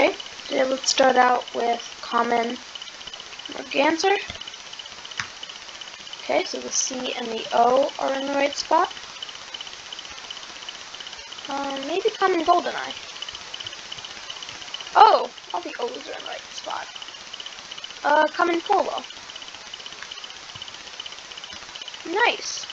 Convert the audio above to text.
Okay, today let's start out with common Merganser. Okay, so the C and the O are in the right spot. Um, maybe common Goldeneye. Oh, all the O's are in the right spot. Uh, common Poorwill. Nice.